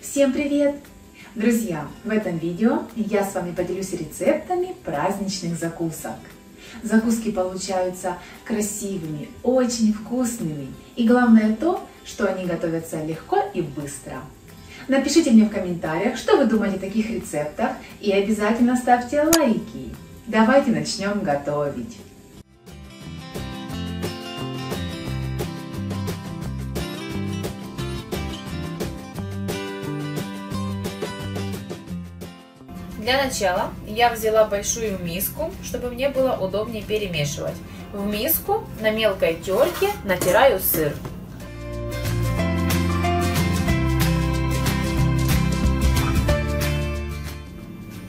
Всем привет! Друзья, в этом видео я с вами поделюсь рецептами праздничных закусок. Закуски получаются красивыми, очень вкусными. И главное то, что они готовятся легко и быстро. Напишите мне в комментариях, что вы думаете о таких рецептах и обязательно ставьте лайки. Давайте начнем готовить. Для начала я взяла большую миску, чтобы мне было удобнее перемешивать. В миску на мелкой терке натираю сыр.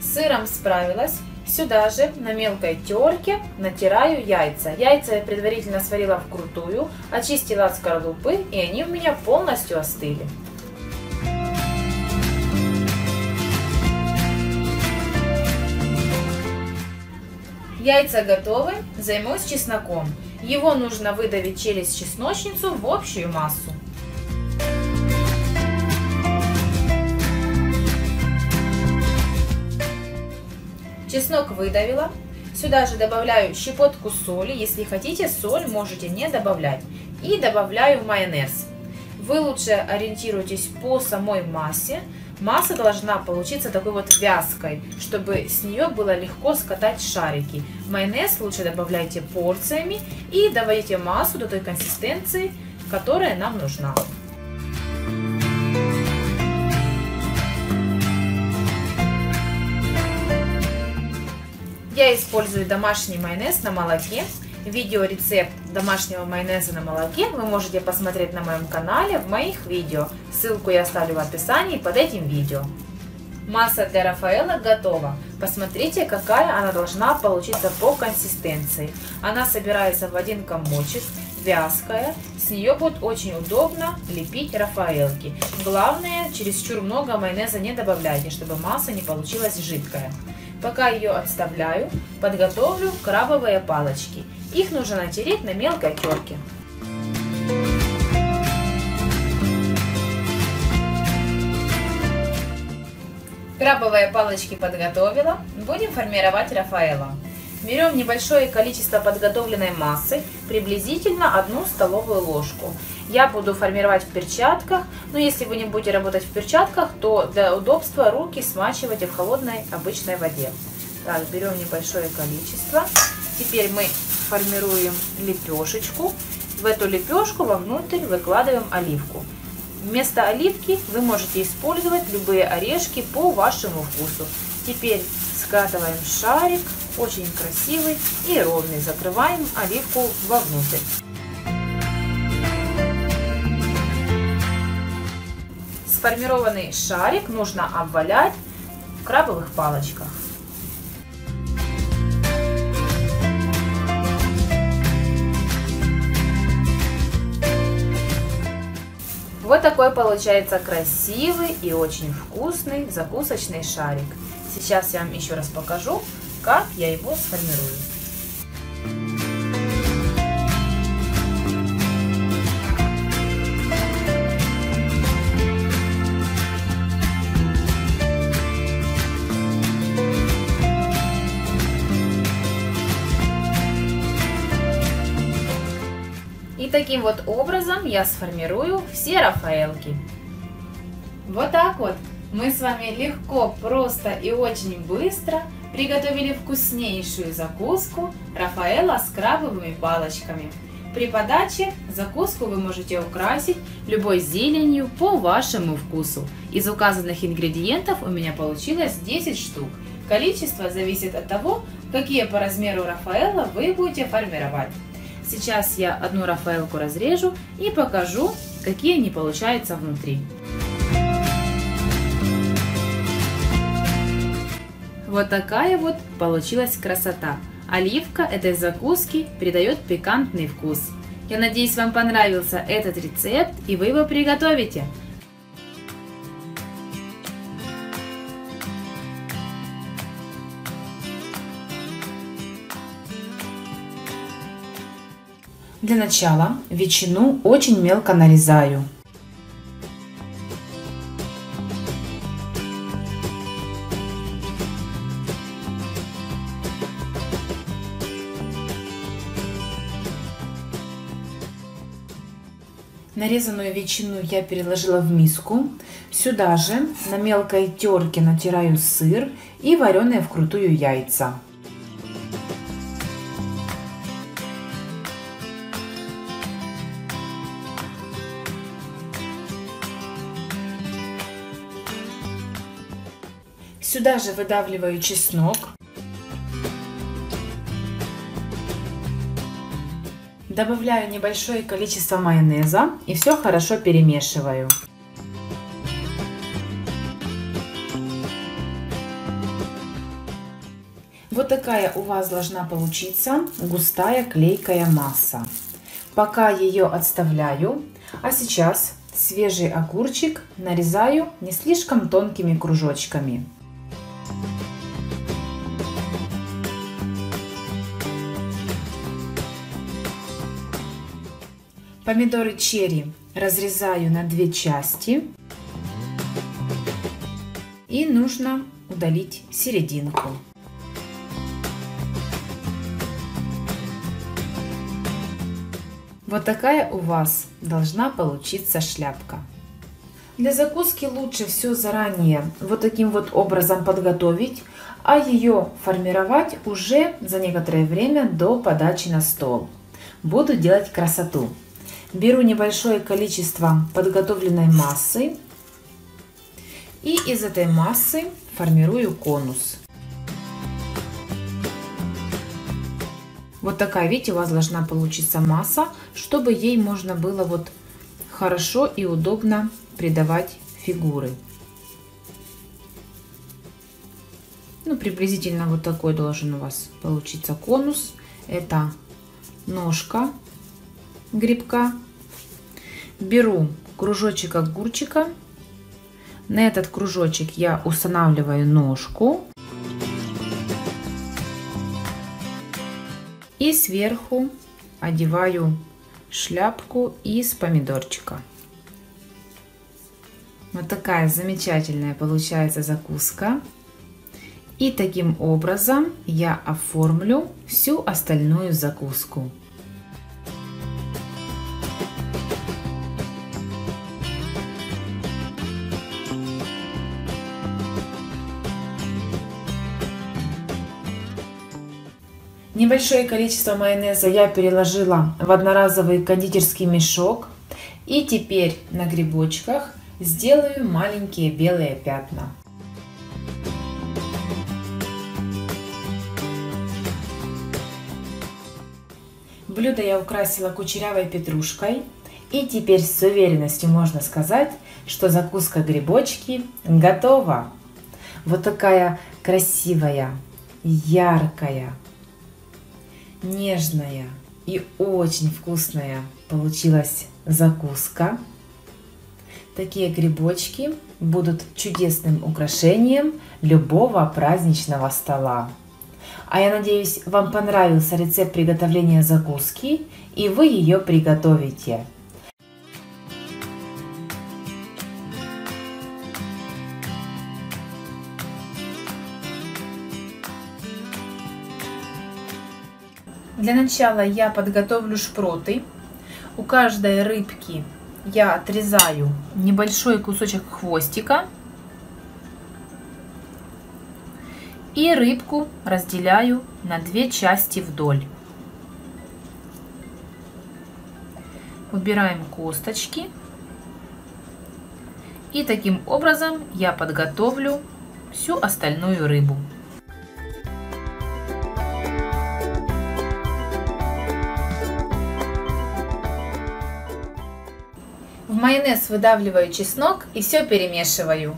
Сыром справилась. Сюда же на мелкой терке натираю яйца. Яйца я предварительно сварила вкрутую, очистила от скорлупы и они у меня полностью остыли. Яйца готовы, займусь чесноком. Его нужно выдавить через чесночницу в общую массу. Чеснок выдавила. Сюда же добавляю щепотку соли. Если хотите соль, можете не добавлять. И добавляю майонез. Вы лучше ориентируйтесь по самой массе. Масса должна получиться такой вот вязкой, чтобы с нее было легко скатать шарики. Майонез лучше добавляйте порциями и доводите массу до той консистенции, которая нам нужна. Я использую домашний майонез на молоке. Видеорецепт домашнего майонеза на молоке вы можете посмотреть на моем канале в моих видео. Ссылку я оставлю в описании под этим видео. Масса для Рафаэла готова. Посмотрите, какая она должна получиться по консистенции. Она собирается в один комочек, вязкая. С нее будет очень удобно лепить рафаэлки. Главное, чересчур много майонеза не добавляйте, чтобы масса не получилась жидкая. Пока ее отставляю, подготовлю крабовые палочки. Их нужно натереть на мелкой терке. Крабовые палочки подготовила. Будем формировать Рафаэла. Берем небольшое количество подготовленной массы, приблизительно одну столовую ложку. Я буду формировать в перчатках, но если вы не будете работать в перчатках, то для удобства руки смачивайте в холодной обычной воде. Так, берем небольшое количество. Теперь мы формируем лепешечку. В эту лепешку вовнутрь выкладываем оливку. Вместо оливки вы можете использовать любые орешки по вашему вкусу. Теперь скатываем шарик, очень красивый и ровный. Закрываем оливку вовнутрь. Сформированный шарик нужно обвалять в крабовых палочках. Вот такой получается красивый и очень вкусный закусочный шарик. Сейчас я вам еще раз покажу, как я его сформирую. Таким вот образом я сформирую все рафаэлки. Вот так вот мы с вами легко, просто и очень быстро приготовили вкуснейшую закуску Рафаэла с крабовыми палочками. При подаче закуску вы можете украсить любой зеленью по вашему вкусу. Из указанных ингредиентов у меня получилось 10 штук. Количество зависит от того, какие по размеру Рафаэла вы будете формировать. Сейчас я одну рафаэлку разрежу и покажу, какие они получаются внутри. Вот такая вот получилась красота. Оливка этой закуски придает пикантный вкус. Я надеюсь, вам понравился этот рецепт и вы его приготовите. Для начала ветчину очень мелко нарезаю. Нарезанную ветчину я переложила в миску. Сюда же на мелкой терке натираю сыр и вареные вкрутую яйца. Сюда же выдавливаю чеснок. Добавляю небольшое количество майонеза и все хорошо перемешиваю. Вот такая у вас должна получиться густая клейкая масса. Пока ее отставляю, а сейчас свежий огурчик нарезаю не слишком тонкими кружочками. Помидоры черри разрезаю на две части. И нужно удалить серединку. Вот такая у вас должна получиться шляпка. Для закуски лучше все заранее вот таким вот образом подготовить, а ее формировать уже за некоторое время до подачи на стол. Буду делать красоту. Беру небольшое количество подготовленной массы и из этой массы формирую конус. Вот такая, видите, у вас должна получиться масса, чтобы ей можно было вот хорошо и удобно придавать фигуры. Ну, приблизительно вот такой должен у вас получиться конус. Это ножка грибка. Беру кружочек огурчика. На этот кружочек я устанавливаю ножку. И сверху одеваю шляпку из помидорчика. Вот такая замечательная получается закуска. И таким образом я оформлю всю остальную закуску. Небольшое количество майонеза я переложила в одноразовый кондитерский мешок. И теперь на грибочках сделаю маленькие белые пятна. Блюдо я украсила кучерявой петрушкой. И теперь с уверенностью можно сказать, что закуска грибочки готова. Вот такая красивая, яркая, нежная и очень вкусная получилась закуска. Такие грибочки будут чудесным украшением любого праздничного стола. А я надеюсь, вам понравился рецепт приготовления закуски и вы ее приготовите. Для начала я подготовлю шпроты. У каждой рыбки я отрезаю небольшой кусочек хвостика. И рыбку разделяю на две части вдоль. Убираем косточки. И таким образом я подготовлю всю остальную рыбу. В майонез выдавливаю чеснок и все перемешиваю.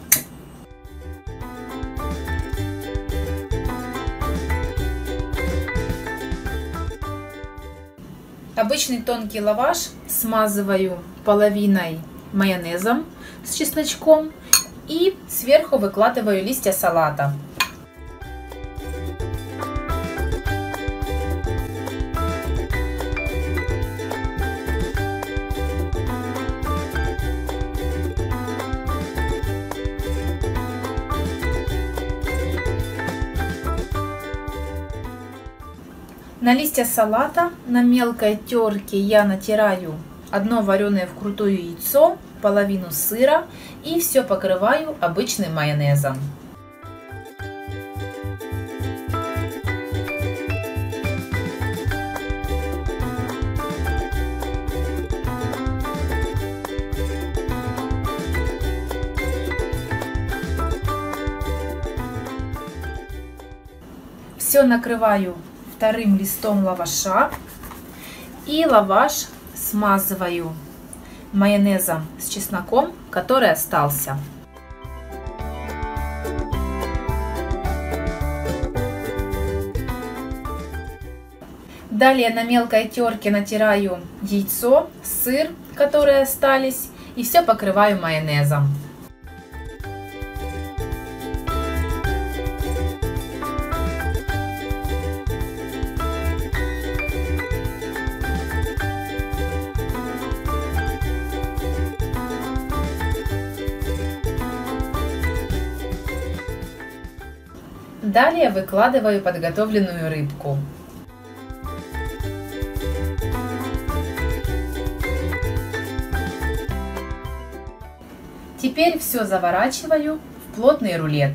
Обычный тонкий лаваш смазываю половиной майонезом с чесночком и сверху выкладываю листья салата. На листья салата на мелкой терке я натираю одно вареное вкрутую яйцо, половину сыра и все покрываю обычным майонезом. Все накрываю вторым листом лаваша и лаваш смазываю майонезом с чесноком, который остался. Далее на мелкой терке натираю яйцо, сыр, которые остались, и все покрываю майонезом. Далее выкладываю подготовленную рыбку. Теперь все заворачиваю в плотный рулет.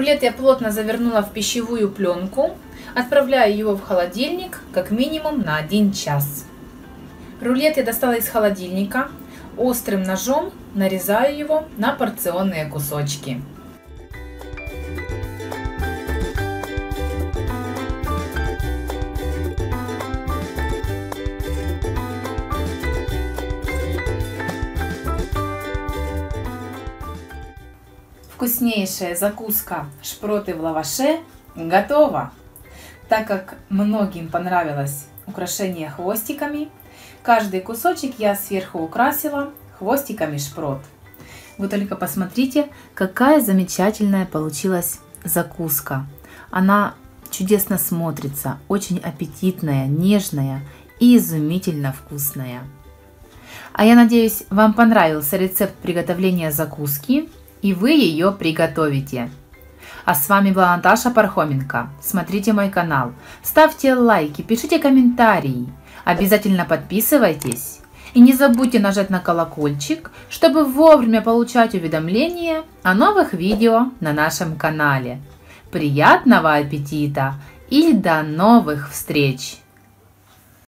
Рулет я плотно завернула в пищевую пленку. Отправляю его в холодильник как минимум на 1 час. Рулет я достала из холодильника. Острым ножом нарезаю его на порционные кусочки. Вкуснейшая закуска шпроты в лаваше готова! Так как многим понравилось украшение хвостиками, каждый кусочек я сверху украсила хвостиками шпрот. Вы только посмотрите, какая замечательная получилась закуска. Она чудесно смотрится, очень аппетитная, нежная и изумительно вкусная. А я надеюсь, вам понравился рецепт приготовления закуски и вы ее приготовите. А с вами была Наташа Пархоменко. Смотрите мой канал, ставьте лайки, пишите комментарии, обязательно подписывайтесь. И не забудьте нажать на колокольчик, чтобы вовремя получать уведомления о новых видео на нашем канале. Приятного аппетита и до новых встреч!